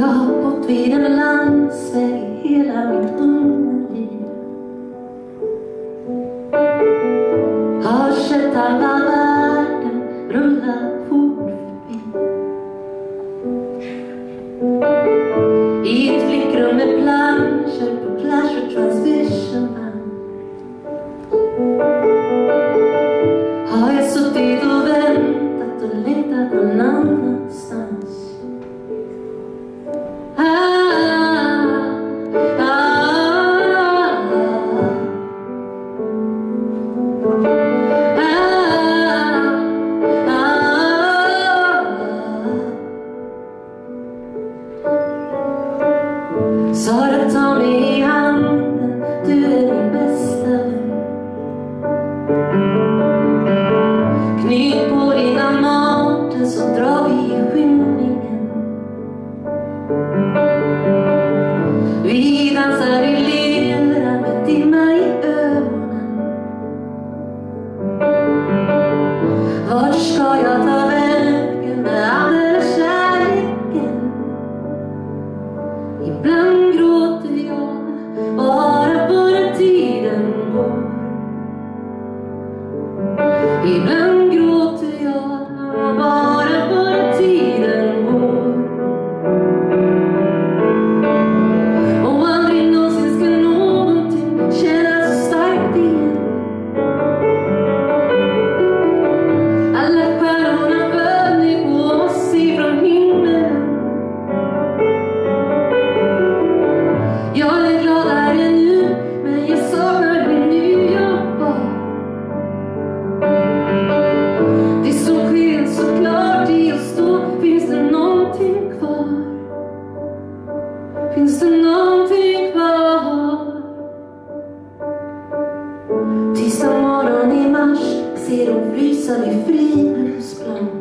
Jag har bott vid en landsväg hela mitt unga liv. Har sett halva världen rulla fort förbi. I ett flickrum med planscher på Clash och Transfer Sort of told me bir finns det någonting kvar? Tisdag morgon i mars ser hon frysa mig fri med pussblom.